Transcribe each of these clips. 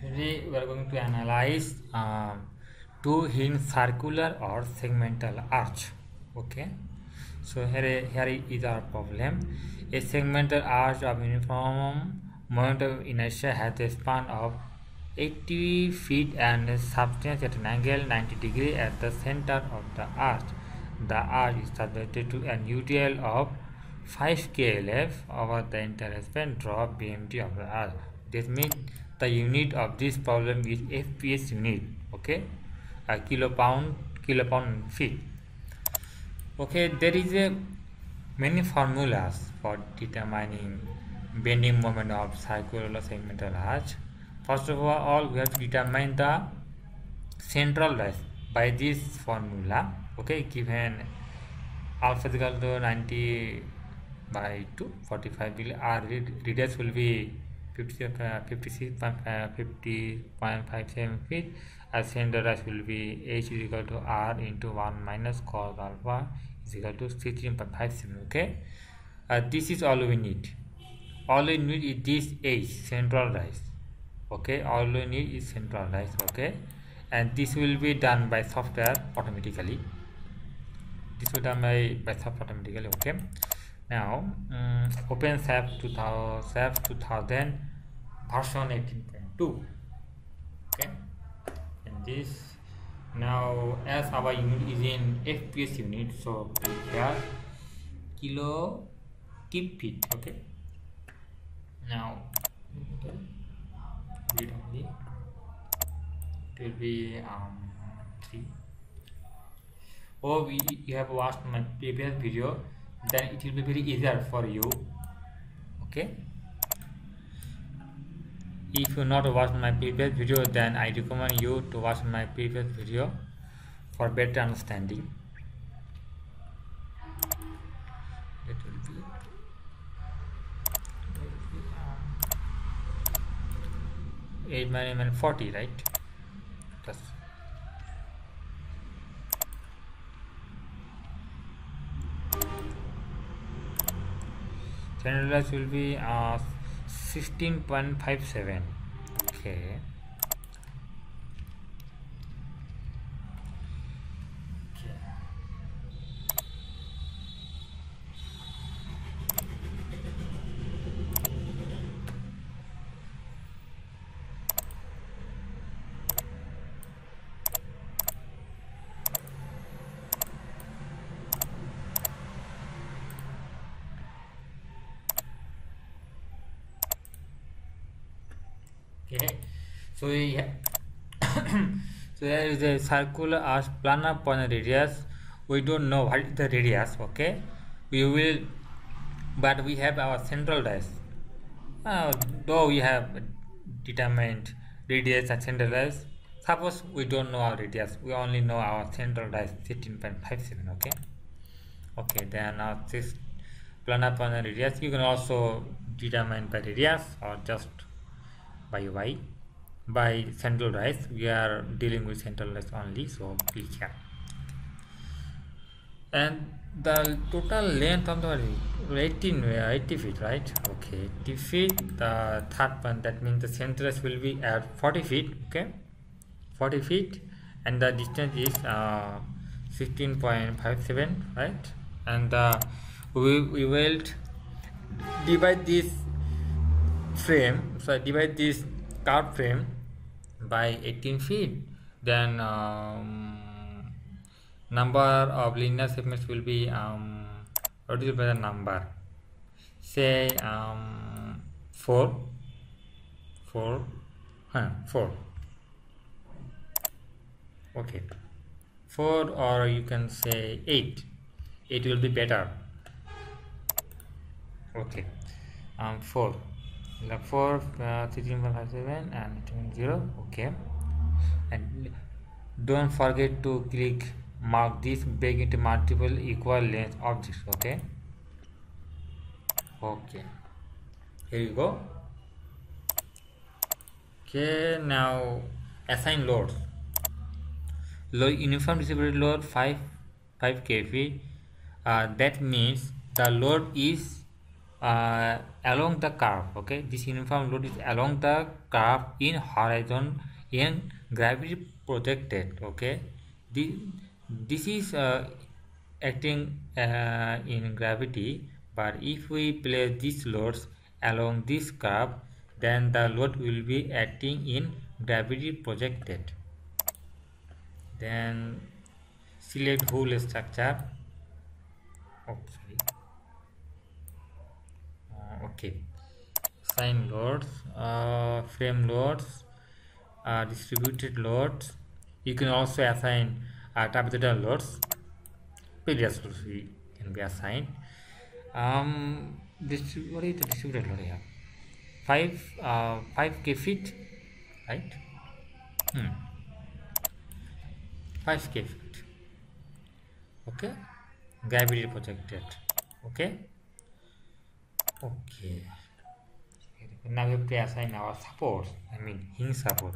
Today we are going to analyze um, two hinge circular or segmental arch. Okay. So here, here is our problem. A segmental arch of uniform moment of inertia has a span of 80 feet and subtends at an angle 90 degree at the center of the arch. The arch is subjected to an UDL of 5 KLF over the entire span drop BMD of the arch. This means the unit of this problem is FPS unit. Okay, a kilo pound, kilo pound feet. Okay, there is a many formulas for determining bending moment of circular segmental arch. First of all, we have to determine the central rise by this formula. Okay, given alpha is equal to 90 by 2, 45 will R radius will be 50, uh, 50.57 feet. As center rise will be H is equal to R into 1 minus cos alpha is equal to 16.57 okay? Uh, this is all we need. All we need is this H central rise okay? All we need is central rise okay? And this will be done by software automatically. This will done by by software automatically okay? Now um, open SAP 2000 SAP 2000 version 18.2 okay? And this now as our unit is in fps unit so here kilo kip feet okay? Now read only. It will be um three. Or we you have watched my previous video. Then it will be very easier for you. Okay if you not watch my previous video then i recommend you to watch my previous video for better understanding. It will be eight minus 40 right? Plus. Generalized will be uh, 16.57 okay okay. So yeah. So there is a circular arch planar point radius. We don't know what is the radius okay? We will but we have our central rise uh, though we have determined radius and central rise suppose we don't know our radius. We only know our central rise 16.57 okay? Okay then now this planar point radius you can also determine by radius or just by y by central rise. We are dealing with central rise only so click here and the total length of the 18 80 feet right? Okay 80 feet the third one that means the center will be at 40 feet okay? 40 feet and the distance is uh, 16.57 right? And uh, we, we will divide this frame so I divide this card frame by 18 feet. Then um, number of linear segments will be um, reduced by the number? Say um, 4 4 huh, 4 okay. 4 or you can say 8 it will be better. Okay. Um 4 the 4 uh, 13.57 and 0 okay. And don't forget to click mark this break into multiple equal length objects. Okay. Okay. Here you go. Okay now assign loads. Load uniform distributed load 5 5 kV uh, that means the load is uh, along the curve okay? This uniform load is along the curve in horizon in gravity projected okay? This, this is uh, acting uh, in gravity but if we place these loads along this curve then the load will be acting in gravity projected. Then select whole structure. Uh, okay. Sign loads uh, frame loads uh, distributed loads. You can also assign uh, trapezoidal loads. Previous loads can be assigned. Um this what is the distributed load here? 5 uh 5 k feet right? Hmm. 5 k feet. Okay. Gravity projected. Okay okay. Now we have to assign our support i mean hinge support.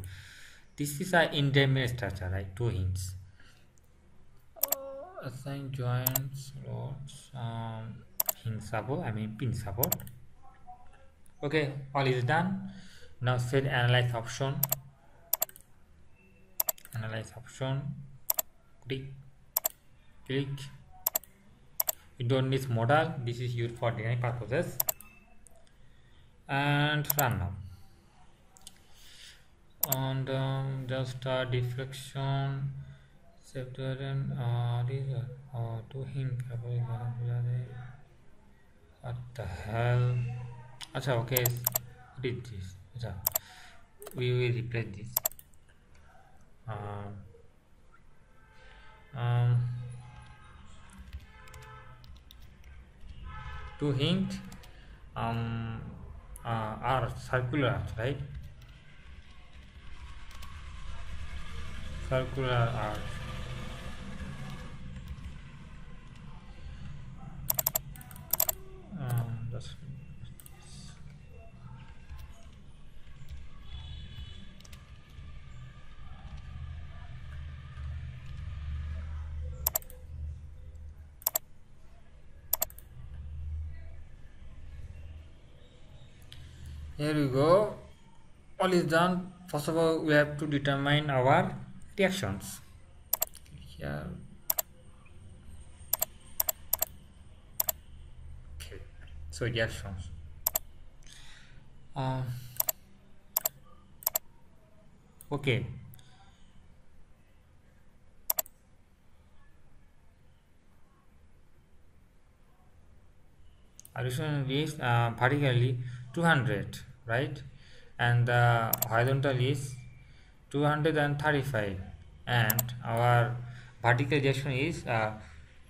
This is an indeterminate structure right two hinges uh, assign joints loads um, hinge support i mean pin support. Okay all is done. Now set analyze option. Analyze option. Click. Click. You don't need model this is used for design purposes and run now and um, just uh, deflection. Separating uh, these are uh, two hint. What the hell? Acha okay. Is this. Acha. We will replace this. Uh, um, two hint. Um, uh, our circular आ है circular our here we go. All is done. First of all we have to determine our reactions. Here. Okay. So reactions. Um, okay. Addition is uh, vertically 200 right? And the horizontal is 235 and our vertical reaction is uh,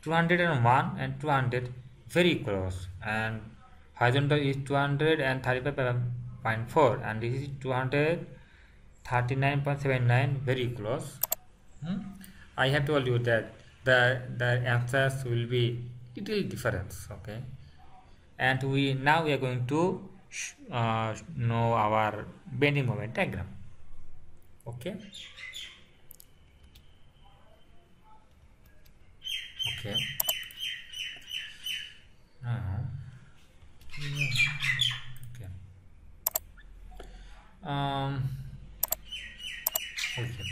201 and 200 very close. And horizontal is 235.4 and this is 239.79 very close. Hmm? I have told you that the the answers will be little difference okay? And we now we are going to uh, know our bending moment diagram. Okay? Okay. Now okay. Um okay.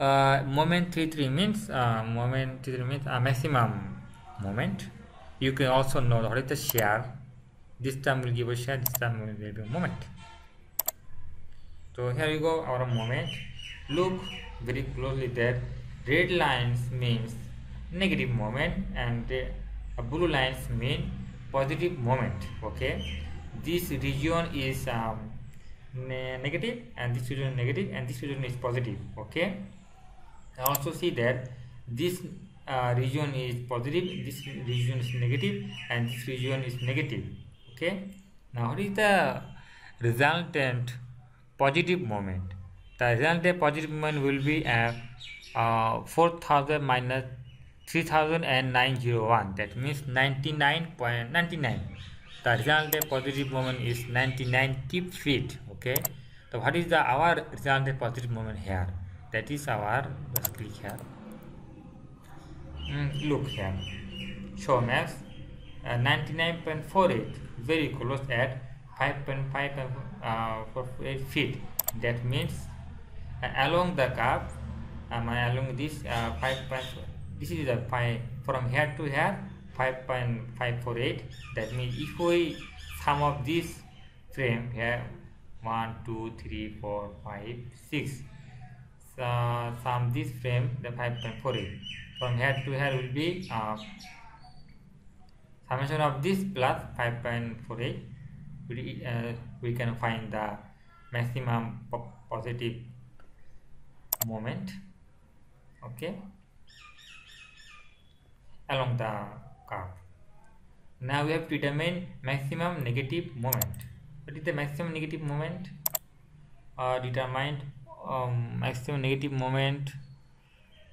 Uh, moment 33 means uh, moment 33 means a uh, maximum moment. You can also know the shear this term will give a shear this term will give a moment. So here you go our moment. Look very closely that red lines means negative moment and uh, blue lines mean positive moment okay? This region is um, ne negative and this region negative and this region is positive okay? Also see that this uh, region is positive this region is negative and this region is negative okay now what is the resultant positive moment the resultant positive moment will be uh, uh, 4000 minus 3901 that means 99.99 the resultant positive moment is 99 cube feet okay so what is the our resultant positive moment here that is our let's click here mm, look here show maps uh, 99.48 very close at 5.5 uh, feet that means uh, along the curve um, along this uh, 5. this is the 5 from here to here 5.548 that means if we sum of this frame here 1 2 3 4 5 6 so sum this frame the 5.48 from here to here will be uh, summation of this plus 5.48 we, uh, we can find the maximum po positive moment. Okay. Along the curve. Now we have to determine maximum negative moment. What is the maximum negative moment? Uh, determined um, maximum negative moment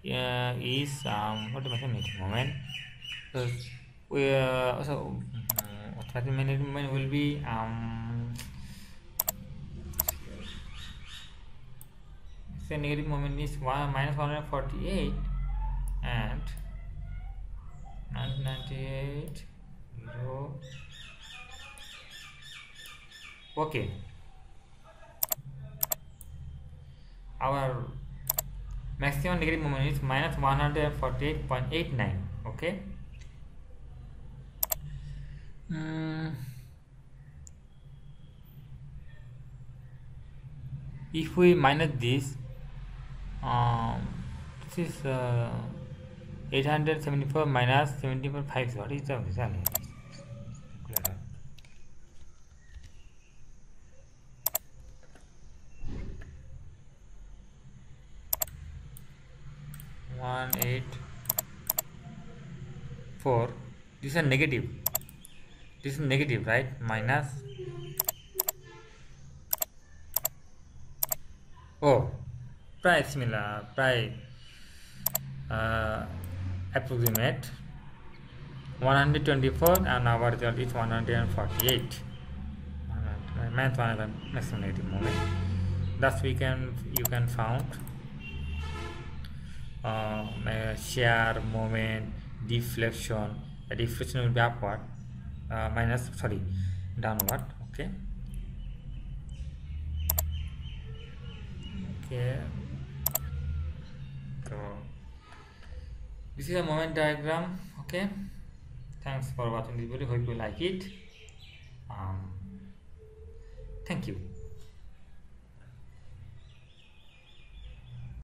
uh, is um, what is maximum negative moment? So we uh, so maximum negative moment will be um, so negative moment is 1 minus 148 and 1998 0 okay our maximum negative moment is minus 148.89 okay mm. if we minus this um, this is uh, 874 minus 74.5 what is the result? One eight four. This is a negative this is negative right? Minus. Oh price similar price. Uh, approximate 124 and our result is 148 math one maximum negative moment. Thus we can you can found uh, shear moment deflection. The deflection will be upward uh, minus sorry downward okay. Okay. So this is a moment diagram okay. Thanks for watching this video. Hope you like it. Um, thank you